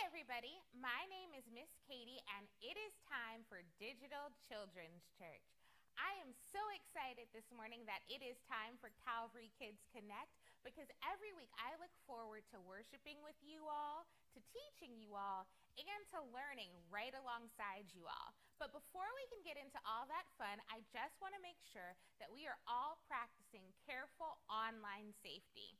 everybody. My name is Miss Katie, and it is time for Digital Children's Church. I am so excited this morning that it is time for Calvary Kids Connect because every week I look forward to worshiping with you all, to teaching you all, and to learning right alongside you all. But before we can get into all that fun, I just want to make sure that we are all practicing careful online safety.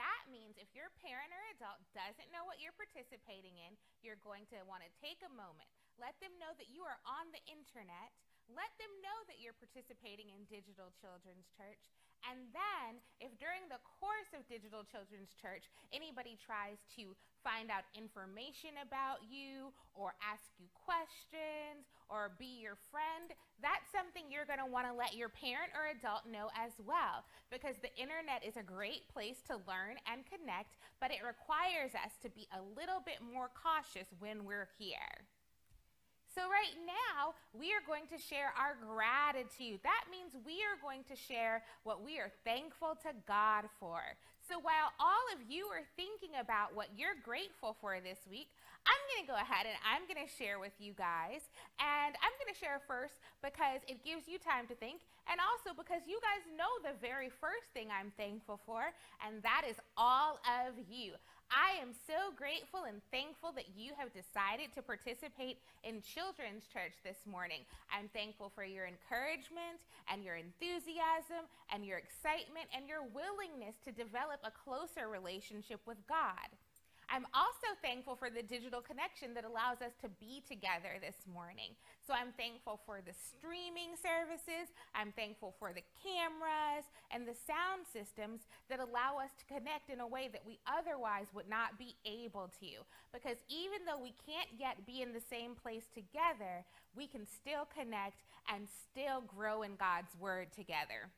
That means if your parent or adult doesn't know what you're participating in, you're going to want to take a moment. Let them know that you are on the internet. Let them know that you're participating in Digital Children's Church. And then, if during the course of Digital Children's Church anybody tries to find out information about you or ask you questions or be your friend, that's something you're going to want to let your parent or adult know as well because the internet is a great place to learn and connect, but it requires us to be a little bit more cautious when we're here. So, right now, we are going to share our gratitude. That means we are going to share what we are thankful to God for. So, while all of you are thinking about what you're grateful for this week, I'm going to go ahead and I'm going to share with you guys. And I'm going to share first because it gives you time to think, and also because you guys know the very first thing I'm thankful for, and that is all of you. I am so grateful and thankful that you have decided to participate in Children's Church this morning. I'm thankful for your encouragement and your enthusiasm and your excitement and your willingness to develop a closer relationship with God. I'm also thankful for the digital connection that allows us to be together this morning. So I'm thankful for the streaming services, I'm thankful for the cameras and the sound systems that allow us to connect in a way that we otherwise would not be able to. Because even though we can't yet be in the same place together, we can still connect and still grow in God's Word together.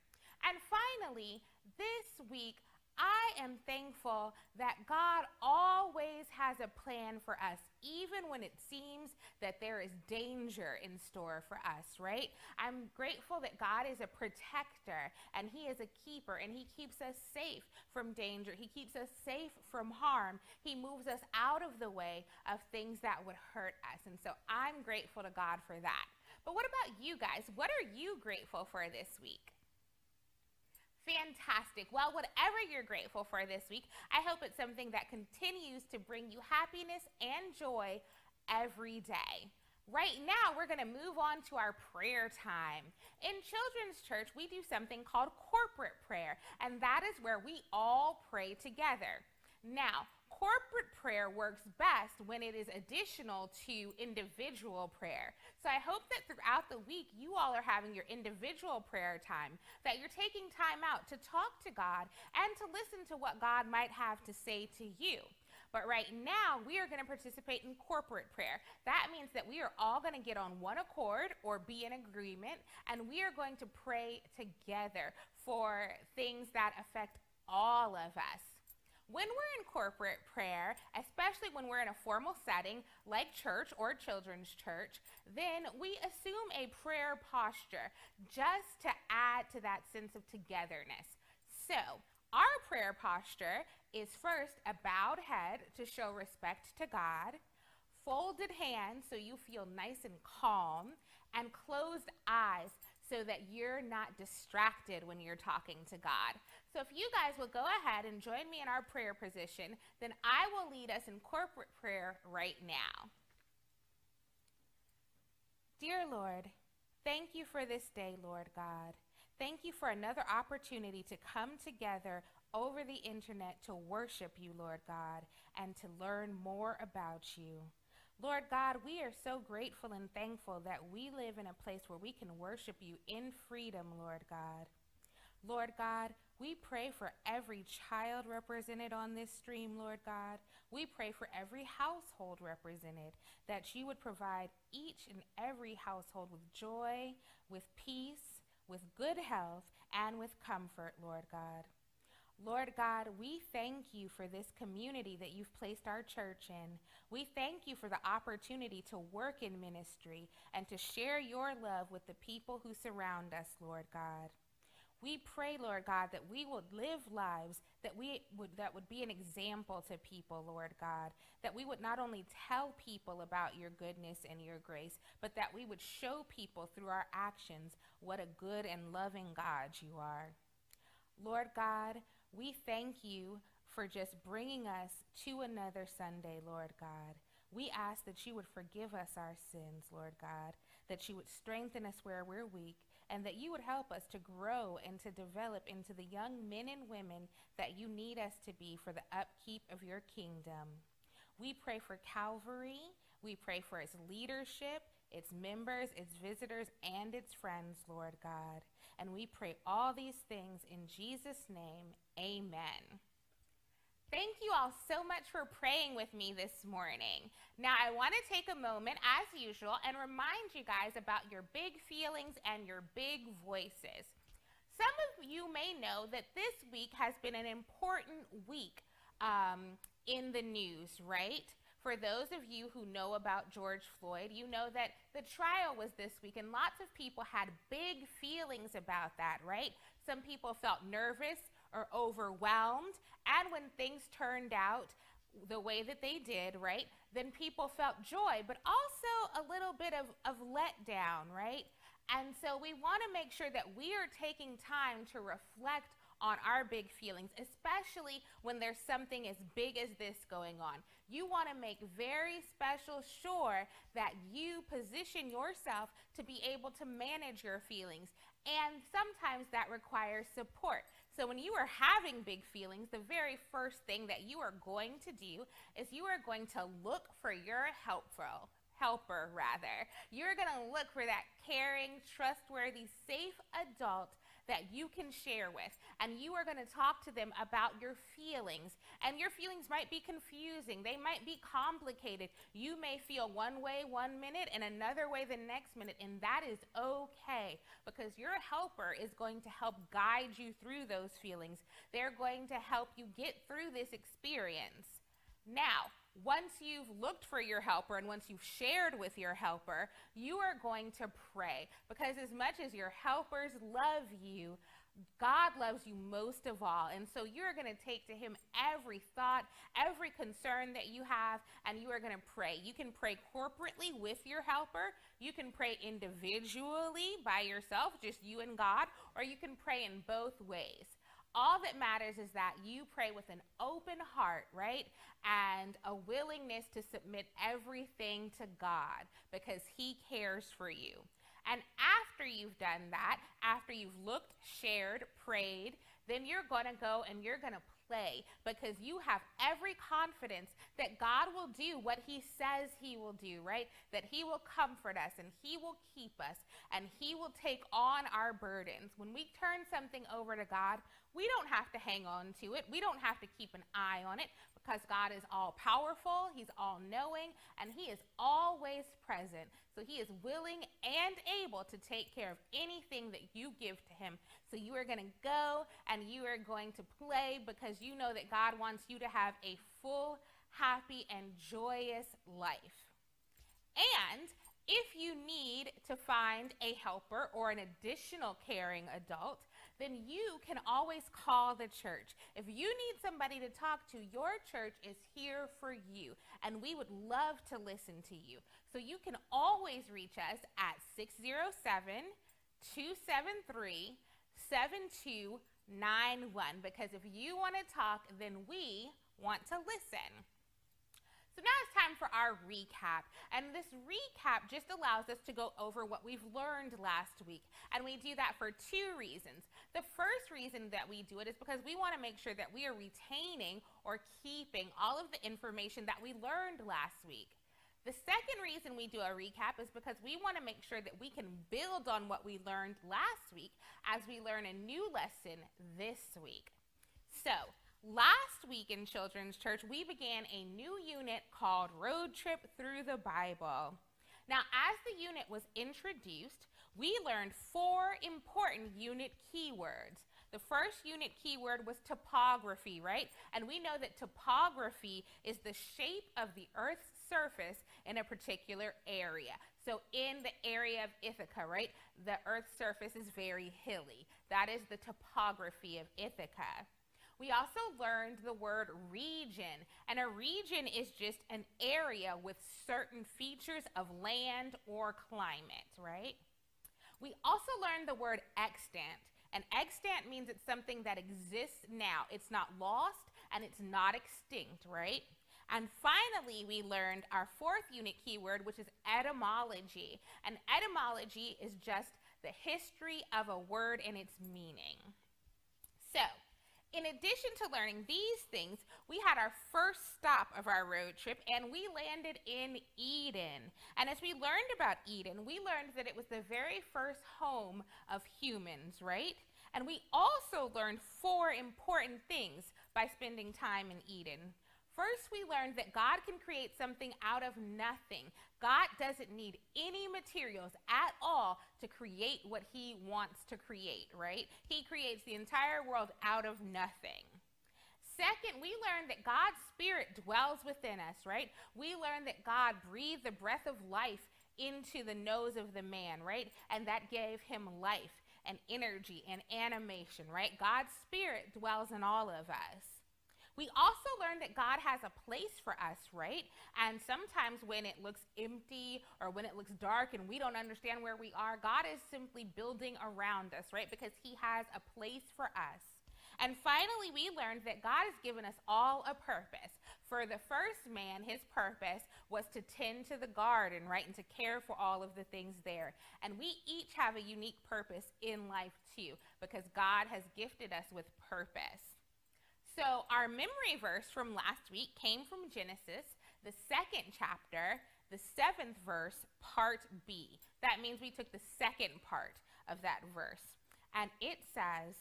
And finally, this week, I am thankful that God always has a plan for us, even when it seems that there is danger in store for us, right? I'm grateful that God is a protector and He is a keeper and He keeps us safe from danger. He keeps us safe from harm. He moves us out of the way of things that would hurt us. And so I'm grateful to God for that. But what about you guys? What are you grateful for this week? Fantastic. Well, whatever you're grateful for this week, I hope it's something that continues to bring you happiness and joy every day. Right now, we're going to move on to our prayer time. In Children's Church, we do something called corporate prayer, and that is where we all pray together. Now, corporate prayer works best when it is additional to individual prayer. So I hope that throughout the week, you all are having your individual prayer time, that you're taking time out to talk to God and to listen to what God might have to say to you. But right now, we are going to participate in corporate prayer. That means that we are all going to get on one accord or be in agreement, and we are going to pray together for things that affect all of us. When we're in corporate prayer, especially when we're in a formal setting like church or children's church, then we assume a prayer posture just to add to that sense of togetherness. So, our prayer posture is first a bowed head to show respect to God, folded hands so you feel nice and calm, and closed eyes so that you're not distracted when you're talking to God. So if you guys will go ahead and join me in our prayer position, then I will lead us in corporate prayer right now. Dear Lord, thank you for this day, Lord God. Thank you for another opportunity to come together over the internet to worship you, Lord God, and to learn more about you. Lord God, we are so grateful and thankful that we live in a place where we can worship you in freedom, Lord God. Lord God, we pray for every child represented on this stream, Lord God. We pray for every household represented, that you would provide each and every household with joy, with peace, with good health, and with comfort, Lord God. Lord God, we thank you for this community that you've placed our church in. We thank you for the opportunity to work in ministry and to share your love with the people who surround us, Lord God. We pray, Lord God, that we would live lives that we would that would be an example to people, Lord God. That we would not only tell people about your goodness and your grace, but that we would show people through our actions what a good and loving God you are. Lord God, we thank you for just bringing us to another Sunday, Lord God. We ask that you would forgive us our sins, Lord God, that you would strengthen us where we're weak, and that you would help us to grow and to develop into the young men and women that you need us to be for the upkeep of your kingdom. We pray for Calvary. We pray for its leadership, its members, its visitors, and its friends, Lord God. And we pray all these things in Jesus' name. Amen. Thank you all so much for praying with me this morning. Now, I want to take a moment, as usual, and remind you guys about your big feelings and your big voices. Some of you may know that this week has been an important week um, in the news, right? For those of you who know about George Floyd, you know that the trial was this week, and lots of people had big feelings about that, right? Some people felt nervous or overwhelmed. And when things turned out the way that they did, right, then people felt joy, but also a little bit of, of letdown, right? And so we want to make sure that we are taking time to reflect on our big feelings, especially when there's something as big as this going on. You want to make very special sure that you position yourself to be able to manage your feelings. And sometimes that requires support. So when you are having big feelings, the very first thing that you are going to do is you are going to look for your helpful helper rather. You're going to look for that caring, trustworthy, safe adult that you can share with. And you are going to talk to them about your feelings. And your feelings might be confusing, they might be complicated. You may feel one way one minute and another way the next minute. And that is okay because your helper is going to help guide you through those feelings. They're going to help you get through this experience. Now, once you've looked for your helper and once you've shared with your helper, you are going to pray because as much as your helpers love you, God loves you most of all. And so you're going to take to him every thought, every concern that you have, and you are going to pray. You can pray corporately with your helper. You can pray individually by yourself, just you and God, or you can pray in both ways. All that matters is that you pray with an open heart, right? And a willingness to submit everything to God because He cares for you. And after you've done that, after you've looked, shared, prayed, then you're going to go and you're going to play because you have every confidence that God will do what he says he will do, right? That he will comfort us and he will keep us and he will take on our burdens. When we turn something over to God, we don't have to hang on to it. We don't have to keep an eye on it because God is all powerful, He's all knowing, and He is always present. So He is willing and able to take care of anything that you give to Him. So you are going to go and you are going to play because you know that God wants you to have a full, happy, and joyous life. And if you need to find a helper or an additional caring adult, then you can always call the church. If you need somebody to talk to, your church is here for you, and we would love to listen to you. So you can always reach us at 607 273 7291 because if you want to talk, then we want to listen. So now it's time for our recap. And this recap just allows us to go over what we've learned last week. And we do that for two reasons. The first reason that we do it is because we want to make sure that we are retaining or keeping all of the information that we learned last week. The second reason we do a recap is because we want to make sure that we can build on what we learned last week as we learn a new lesson this week. So, Last week in Children's Church, we began a new unit called Road Trip Through the Bible. Now, as the unit was introduced, we learned four important unit keywords. The first unit keyword was topography, right? And we know that topography is the shape of the Earth's surface in a particular area. So in the area of Ithaca, right, the Earth's surface is very hilly. That is the topography of Ithaca. We also learned the word region, and a region is just an area with certain features of land or climate, right? We also learned the word extant, and extant means it's something that exists now. It's not lost and it's not extinct, right? And finally, we learned our fourth unit keyword, which is etymology. And etymology is just the history of a word and its meaning. So, in addition to learning these things, we had our first stop of our road trip and we landed in Eden. And as we learned about Eden, we learned that it was the very first home of humans, right? And we also learned four important things by spending time in Eden. First, we learned that God can create something out of nothing. God doesn't need any materials at all to create what he wants to create, right? He creates the entire world out of nothing. Second, we learned that God's Spirit dwells within us, right? We learned that God breathed the breath of life into the nose of the man, right? And that gave him life and energy and animation, right? God's Spirit dwells in all of us. We also learned that God has a place for us, right? And sometimes when it looks empty or when it looks dark and we don't understand where we are, God is simply building around us, right? Because He has a place for us. And finally, we learned that God has given us all a purpose. For the first man, his purpose was to tend to the garden, right, and to care for all of the things there. And we each have a unique purpose in life, too, because God has gifted us with purpose. So, our memory verse from last week came from Genesis, the second chapter, the seventh verse, part B. That means we took the second part of that verse. And it says,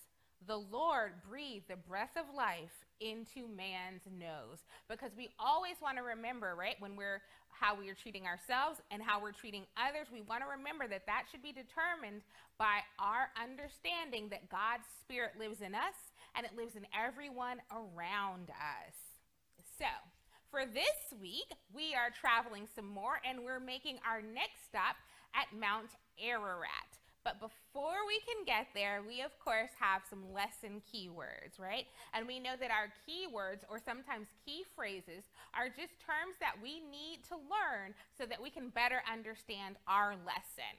The Lord breathed the breath of life into man's nose. Because we always want to remember, right, when we're how we are treating ourselves and how we're treating others, we want to remember that that should be determined by our understanding that God's Spirit lives in us and it lives in everyone around us. So, for this week, we are traveling some more and we're making our next stop at Mount Ararat. But before we can get there, we of course have some lesson keywords, right? And we know that our keywords or sometimes key phrases are just terms that we need to learn so that we can better understand our lesson.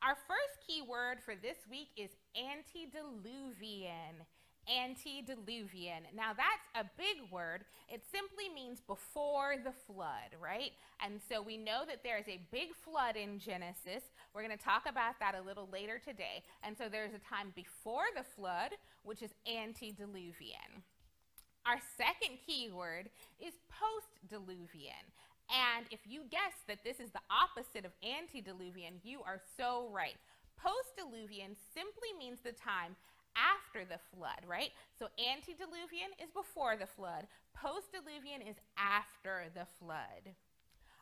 Our first keyword for this week is antediluvian antediluvian. Now, that's a big word. It simply means before the flood, right? And so we know that there is a big flood in Genesis. We're going to talk about that a little later today. And so there's a time before the flood, which is antediluvian. Our second keyword is post-diluvian. And if you guess that this is the opposite of antediluvian, you are so right. Post-diluvian simply means the time after the flood, right? So antediluvian is before the flood, postdiluvian is after the flood.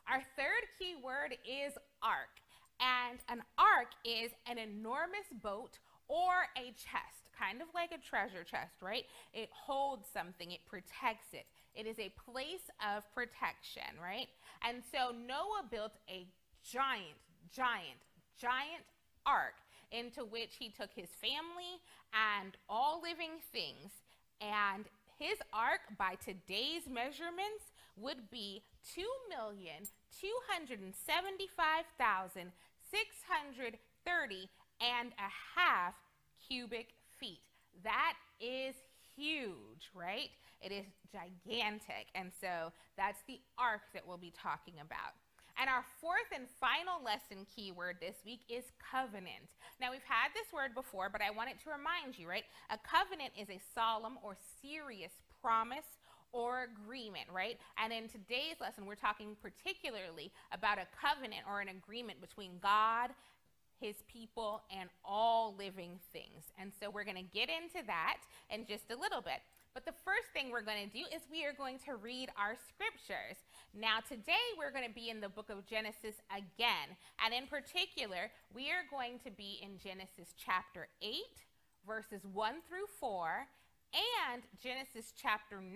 Our third key word is ark. And an ark is an enormous boat or a chest, kind of like a treasure chest, right? It holds something, it protects it. It is a place of protection, right? And so Noah built a giant, giant, giant ark into which he took his family and all living things. And his ark, by today's measurements, would be 2,275,630 and a half cubic feet. That is huge, right? It is gigantic. And so that's the ark that we'll be talking about. And our fourth and final lesson keyword this week is covenant. Now, we've had this word before, but I wanted to remind you, right? A covenant is a solemn or serious promise or agreement, right? And in today's lesson, we're talking particularly about a covenant or an agreement between God, his people, and all living things. And so we're going to get into that in just a little bit. But the first thing we're going to do is we are going to read our scriptures. Now, today we're going to be in the book of Genesis again. And in particular, we are going to be in Genesis chapter 8, verses 1 through 4, and Genesis chapter 9,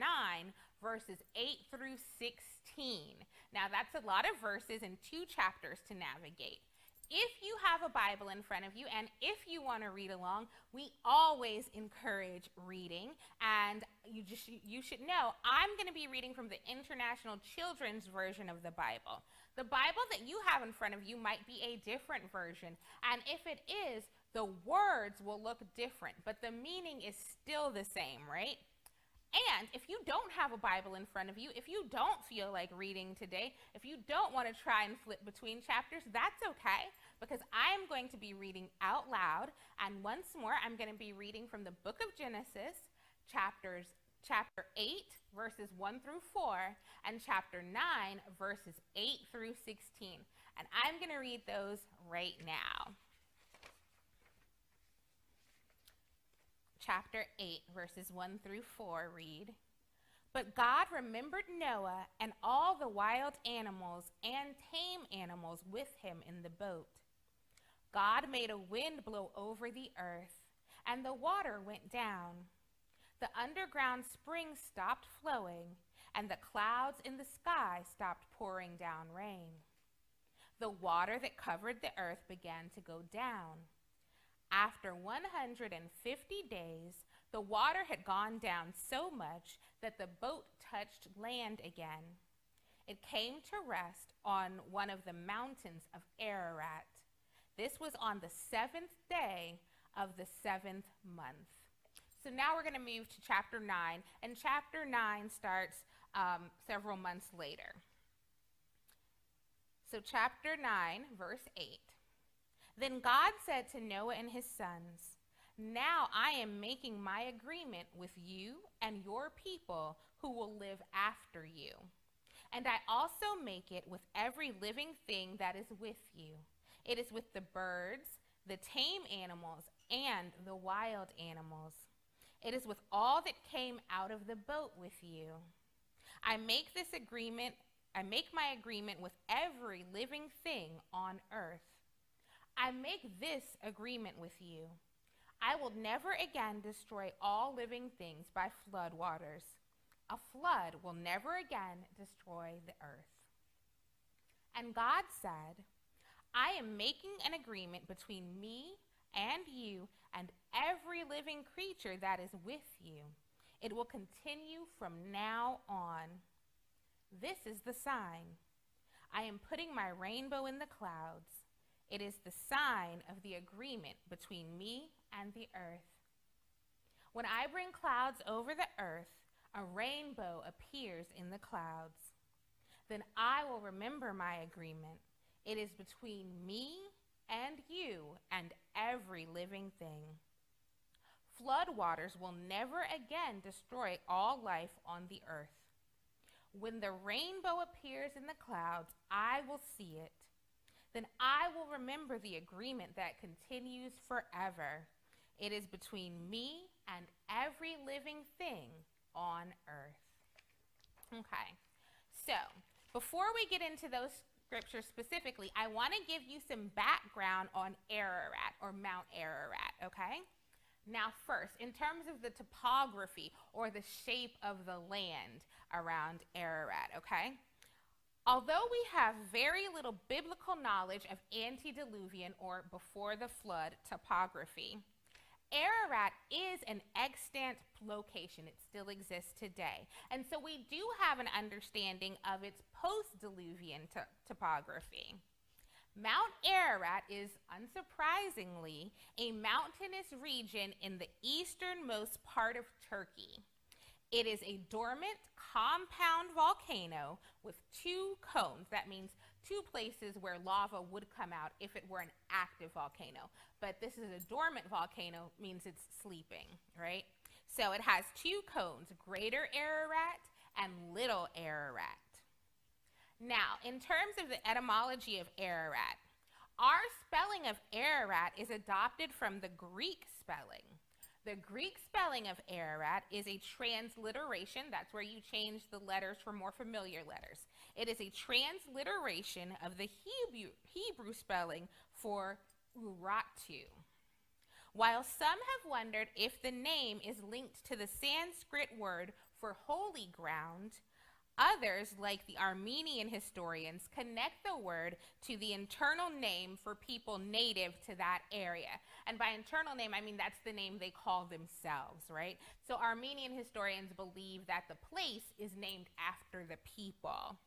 verses 8 through 16. Now, that's a lot of verses and two chapters to navigate. If you have a Bible in front of you and if you want to read along, we always encourage reading. And you just you should know I'm going to be reading from the International Children's Version of the Bible. The Bible that you have in front of you might be a different version. And if it is, the words will look different, but the meaning is still the same, right? And if you don't have a Bible in front of you, if you don't feel like reading today, if you don't want to try and flip between chapters, that's okay because I'm going to be reading out loud. And once more, I'm going to be reading from the book of Genesis, chapters chapter 8 verses 1 through 4 and chapter 9 verses 8 through 16. And I'm going to read those right now. Chapter 8, verses 1 through 4 read But God remembered Noah and all the wild animals and tame animals with him in the boat. God made a wind blow over the earth, and the water went down. The underground springs stopped flowing, and the clouds in the sky stopped pouring down rain. The water that covered the earth began to go down after 150 days, the water had gone down so much that the boat touched land again. It came to rest on one of the mountains of Ararat. This was on the seventh day of the seventh month. So now we're going to move to chapter 9, and chapter 9 starts um, several months later. So, chapter 9, verse 8. Then God said to Noah and his sons, Now I am making my agreement with you and your people who will live after you. And I also make it with every living thing that is with you. It is with the birds, the tame animals, and the wild animals. It is with all that came out of the boat with you. I make this agreement, I make my agreement with every living thing on earth. I make this agreement with you. I will never again destroy all living things by flood waters. A flood will never again destroy the earth. And God said, I am making an agreement between me and you and every living creature that is with you. It will continue from now on. This is the sign. I am putting my rainbow in the clouds. It is the sign of the agreement between me and the earth. When I bring clouds over the earth, a rainbow appears in the clouds. Then I will remember my agreement. It is between me and you and every living thing. Flood waters will never again destroy all life on the earth. When the rainbow appears in the clouds, I will see it then I will remember the agreement that continues forever. It is between me and every living thing on earth. Okay, so before we get into those scriptures specifically, I want to give you some background on Ararat or Mount Ararat, okay? Now, first, in terms of the topography or the shape of the land around Ararat, okay? Although we have very little biblical knowledge of antediluvian or before the flood topography, Ararat is an extant location. It still exists today. And so we do have an understanding of its post-diluvian topography. Mount Ararat is, unsurprisingly, a mountainous region in the easternmost part of Turkey. It is a dormant compound volcano with two cones. That means two places where lava would come out if it were an active volcano. But this is a dormant volcano, means it's sleeping, right? So it has two cones, Greater Ararat and Little Ararat. Now, in terms of the etymology of Ararat, our spelling of Ararat is adopted from the Greek spelling. The Greek spelling of Ararat is a transliteration. That's where you change the letters for more familiar letters. It is a transliteration of the Hebrew, Hebrew spelling for Urartu. While some have wondered if the name is linked to the Sanskrit word for holy ground, others, like the Armenian historians, connect the word to the internal name for people native to that area. And by internal name, I mean that's the name they call themselves, right? So Armenian historians believe that the place is named after the people.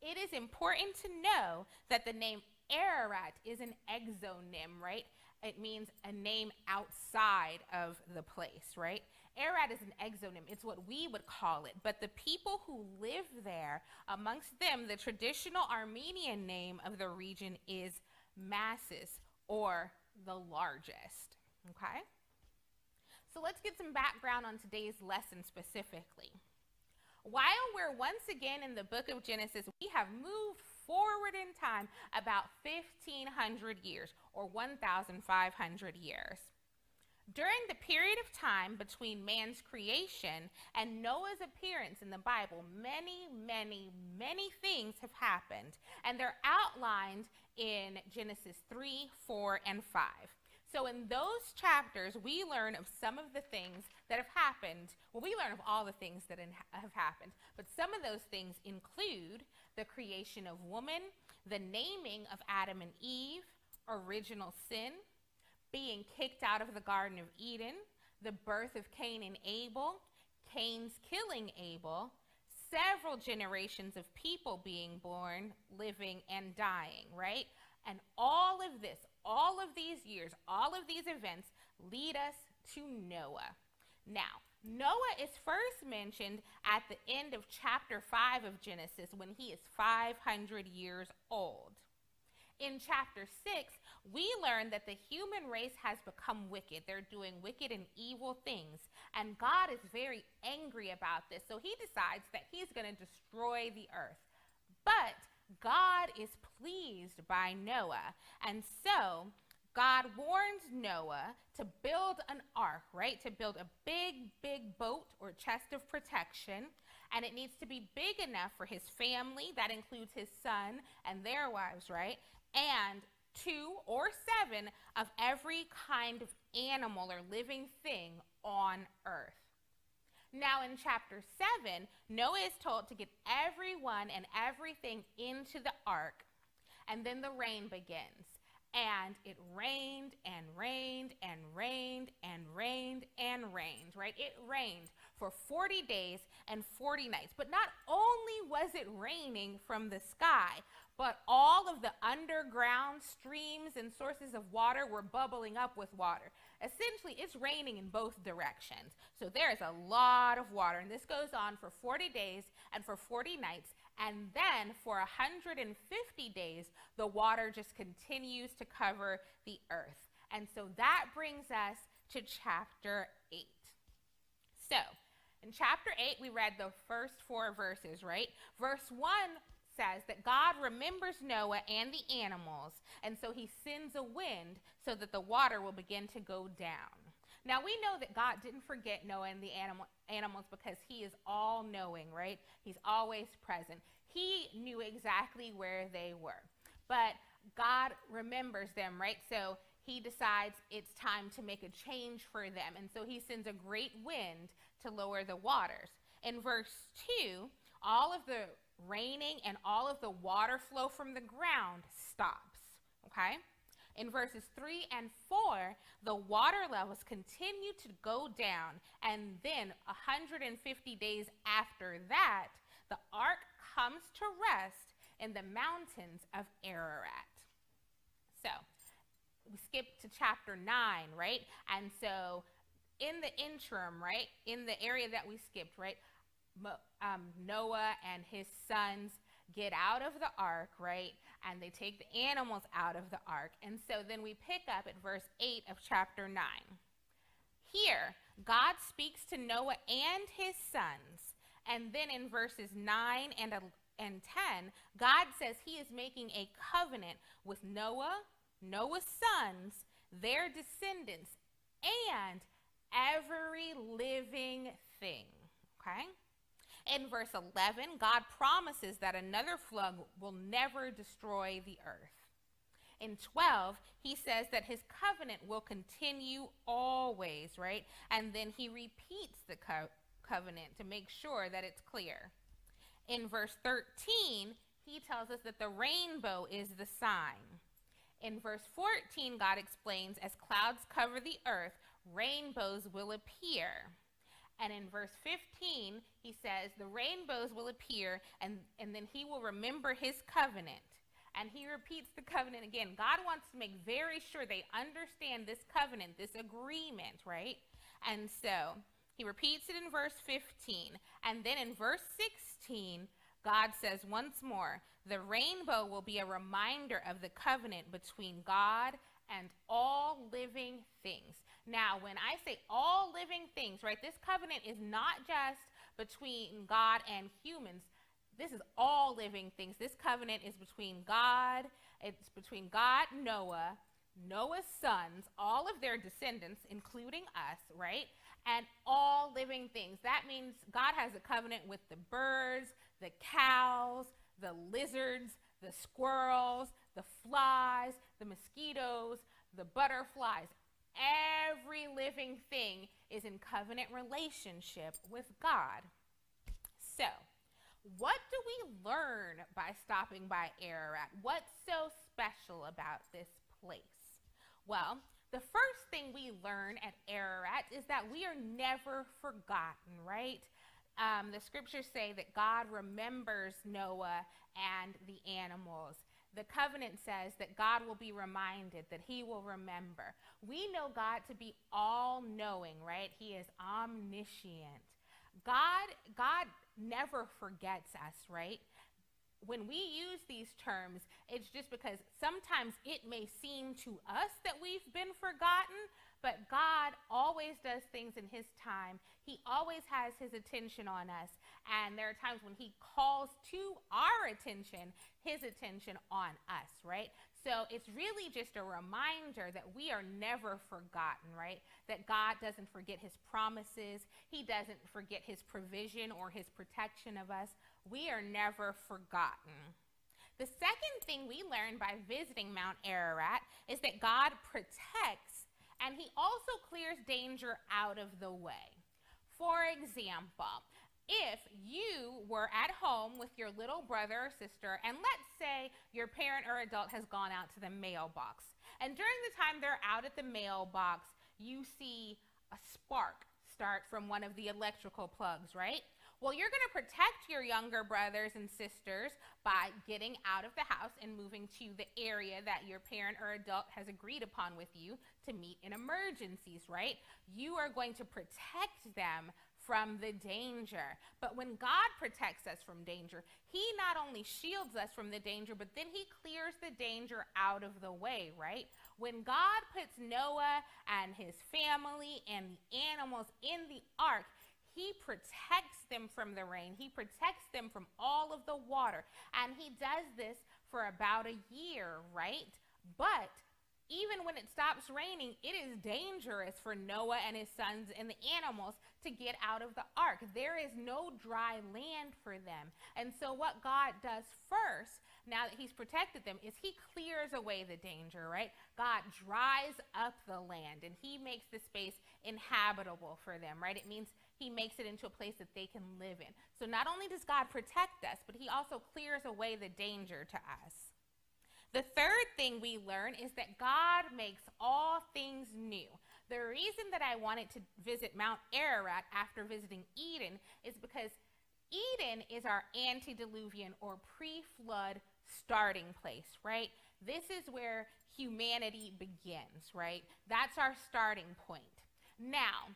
It is important to know that the name Ararat is an exonym, right? It means a name outside of the place, right? Ararat is an exonym. It's what we would call it. But the people who live there, amongst them, the traditional Armenian name of the region is Massis, or the largest. Okay? So let's get some background on today's lesson specifically. While we're once again in the book of Genesis, we have moved forward in time about 1,500 years or 1,500 years. During the period of time between man's creation and Noah's appearance in the Bible, many, many, many things have happened, and they're outlined in Genesis 3, 4, and 5. So, in those chapters, we learn of some of the things that have happened. Well, we learn of all the things that have happened, but some of those things include the creation of woman, the naming of Adam and Eve, original sin, being kicked out of the Garden of Eden, the birth of Cain and Abel, Cain's killing Abel, several generations of people being born, living, and dying, right? And all of this, all of these years, all of these events lead us to Noah. Now, Noah is first mentioned at the end of chapter 5 of Genesis when he is 500 years old. In chapter 6, we learn that the human race has become wicked. They're doing wicked and evil things. And God is very angry about this. So he decides that he's going to destroy the earth. But God is pleased by Noah. And so God warns Noah to build an ark, right? To build a big, big boat or chest of protection. And it needs to be big enough for his family, that includes his son and their wives, right? And two or seven of every kind of animal or living thing on earth. Now, in chapter 7, Noah is told to get everyone and everything into the ark, and then the rain begins. And it rained and rained and rained and rained and rained, right? It rained for 40 days and 40 nights. But not only was it raining from the sky, but all of the underground streams and sources of water were bubbling up with water. Essentially, it's raining in both directions. So there's a lot of water, and this goes on for 40 days and for 40 nights. And then for 150 days, the water just continues to cover the earth. And so that brings us to chapter 8. So, in chapter 8, we read the first four verses, right? Verse 1 says that God remembers Noah and the animals, and so he sends a wind so that the water will begin to go down. Now we know that God didn't forget Noah and the animal, animals because he is all knowing, right? He's always present. He knew exactly where they were. But God remembers them, right? So he decides it's time to make a change for them. And so he sends a great wind to lower the waters. In verse 2, all of the raining and all of the water flow from the ground stops. Okay? In verses 3 and 4, the water levels continue to go down. And then 150 days after that, the ark comes to rest in the mountains of Ararat. So, we skip to chapter 9, right? And so, in the interim, right, in the area that we skipped, right, um, Noah and his sons get out of the ark, right? And they take the animals out of the ark. And so then we pick up at verse 8 of chapter 9. Here, God speaks to Noah and his sons. And then in verses 9 and, and 10, God says he is making a covenant with Noah, Noah's sons, their descendants, and every living thing. Okay? In verse 11, God promises that another flood will never destroy the earth. In 12, he says that his covenant will continue always, right? And then he repeats the co- covenant to make sure that it's clear. In verse 13, he tells us that the rainbow is the sign. In verse 14, God explains as clouds cover the earth, rainbows will appear. And in verse 15, he says, The rainbows will appear, and, and then he will remember his covenant. And he repeats the covenant again. God wants to make very sure they understand this covenant, this agreement, right? And so he repeats it in verse 15. And then in verse 16, God says once more, the rainbow will be a reminder of the covenant between God and all living things. Now, when I say all living things, right, this covenant is not just between God and humans. This is all living things. This covenant is between God, it's between God, Noah, Noah's sons, all of their descendants, including us, right? And all living things. That means God has a covenant with the birds, the cows, the lizards, the squirrels, the flies, the mosquitoes, the butterflies. Every living thing is in covenant relationship with God. So, what do we learn by stopping by Ararat? What's so special about this place? Well, the first thing we learn at Ararat is that we are never forgotten, right? Um, the scriptures say that God remembers Noah and the animals. The covenant says that God will be reminded, that he will remember. We know God to be all knowing, right? He is omniscient. God, God never forgets us, right? When we use these terms, it's just because sometimes it may seem to us that we've been forgotten, but God always does things in His time. He always has His attention on us. And there are times when He calls to our attention, His attention on us, right? So it's really just a reminder that we are never forgotten, right? That God doesn't forget his promises, he doesn't forget his provision or his protection of us. We are never forgotten. The second thing we learn by visiting Mount Ararat is that God protects and he also clears danger out of the way. For example, if you were at home with your little brother or sister, and let's say your parent or adult has gone out to the mailbox, and during the time they're out at the mailbox, you see a spark start from one of the electrical plugs, right? Well, you're going to protect your younger brothers and sisters by getting out of the house and moving to the area that your parent or adult has agreed upon with you to meet in emergencies, right? You are going to protect them from the danger. But when God protects us from danger, He not only shields us from the danger, but then He clears the danger out of the way, right? When God puts Noah and his family and the animals in the ark, he protects them from the rain. He protects them from all of the water. And he does this for about a year, right? But even when it stops raining, it is dangerous for Noah and his sons and the animals to get out of the ark. There is no dry land for them. And so, what God does first, now that He's protected them, is He clears away the danger, right? God dries up the land and He makes the space inhabitable for them, right? It means He makes it into a place that they can live in. So, not only does God protect us, but He also clears away the danger to us. The third thing we learn is that God makes all things reason that I wanted to visit Mount Ararat after visiting Eden is because Eden is our antediluvian or pre flood starting place, right? This is where humanity begins, right? That's our starting point. Now,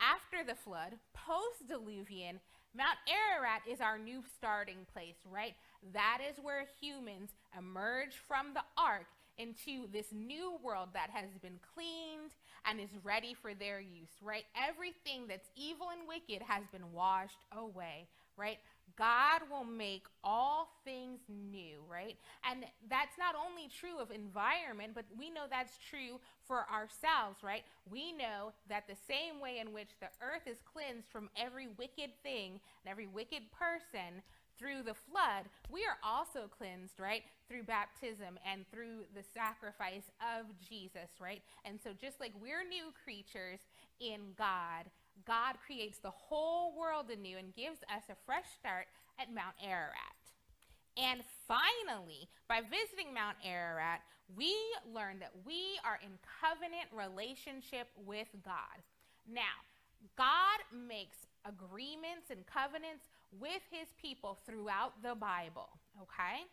after the flood, post diluvian, Mount Ararat is our new starting place, right? That is where humans emerge from the ark into this new world that has been cleaned and is ready for their use, right? Everything that's evil and wicked has been washed away, right? God will make all things new, right? And that's not only true of environment, but we know that's true for ourselves, right? We know that the same way in which the earth is cleansed from every wicked thing and every wicked person, through the flood, we are also cleansed, right? Through baptism and through the sacrifice of Jesus, right? And so, just like we're new creatures in God, God creates the whole world anew and gives us a fresh start at Mount Ararat. And finally, by visiting Mount Ararat, we learn that we are in covenant relationship with God. Now, God makes agreements and covenants with his people throughout the Bible, okay?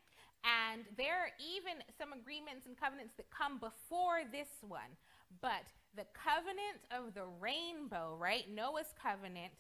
And there are even some agreements and covenants that come before this one. But the covenant of the rainbow, right? Noah's covenant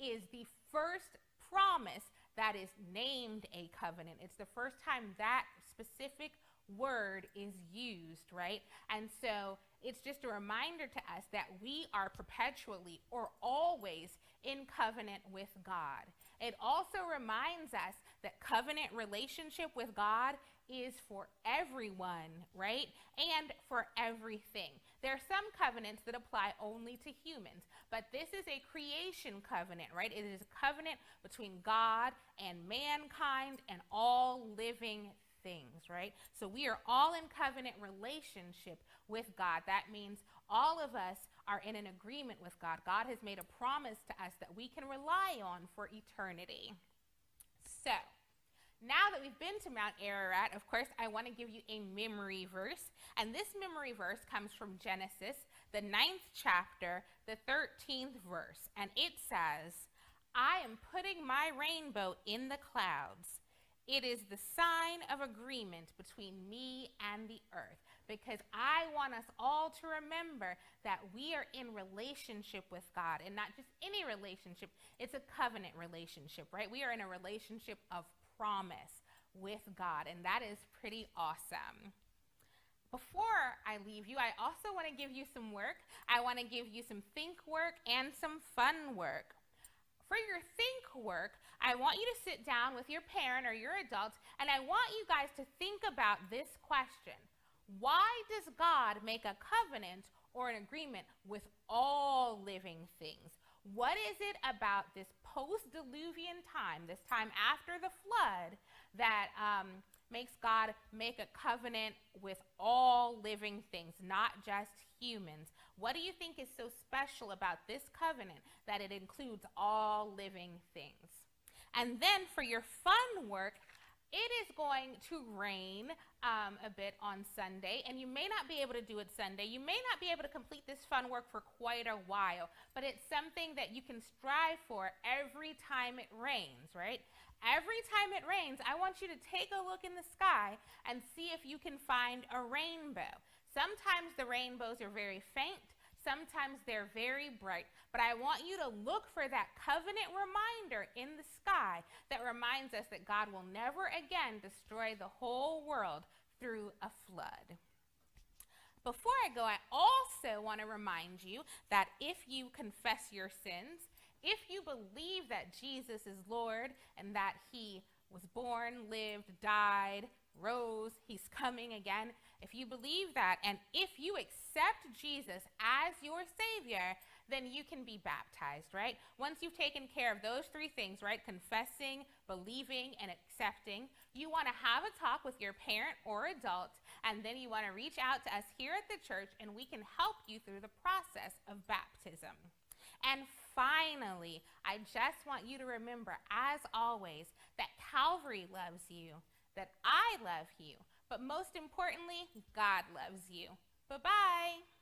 is the first promise that is named a covenant. It's the first time that specific word is used, right? And so it's just a reminder to us that we are perpetually or always in covenant with God. It also reminds us that covenant relationship with God is for everyone, right? And for everything. There are some covenants that apply only to humans, but this is a creation covenant, right? It is a covenant between God and mankind and all living things, right? So we are all in covenant relationship with God. That means all of us are in an agreement with God. God has made a promise to us that we can rely on for eternity. So, now that we've been to Mount Ararat, of course, I want to give you a memory verse. And this memory verse comes from Genesis, the ninth chapter, the 13th verse. And it says, I am putting my rainbow in the clouds. It is the sign of agreement between me and the earth because I want us all to remember that we are in relationship with God and not just any relationship, it's a covenant relationship, right? We are in a relationship of promise with God, and that is pretty awesome. Before I leave you, I also want to give you some work. I want to give you some think work and some fun work. For your think work, I want you to sit down with your parent or your adult, and I want you guys to think about this question Why does God make a covenant or an agreement with all living things? What is it about this post diluvian time, this time after the flood, that um, makes God make a covenant with all living things, not just humans? What do you think is so special about this covenant that it includes all living things? And then for your fun work, it is going to rain um, a bit on Sunday, and you may not be able to do it Sunday. You may not be able to complete this fun work for quite a while, but it's something that you can strive for every time it rains, right? Every time it rains, I want you to take a look in the sky and see if you can find a rainbow. Sometimes the rainbows are very faint, Sometimes they're very bright, but I want you to look for that covenant reminder in the sky that reminds us that God will never again destroy the whole world through a flood. Before I go, I also want to remind you that if you confess your sins, if you believe that Jesus is Lord and that he was born, lived, died, rose, he's coming again, if you believe that, and if you accept Jesus as your Savior, then you can be baptized, right? Once you've taken care of those three things, right? Confessing, believing, and accepting, you want to have a talk with your parent or adult, and then you want to reach out to us here at the church, and we can help you through the process of baptism. And finally, I just want you to remember, as always, that Calvary loves you, that I love you, but most importantly, God loves you. Bye bye.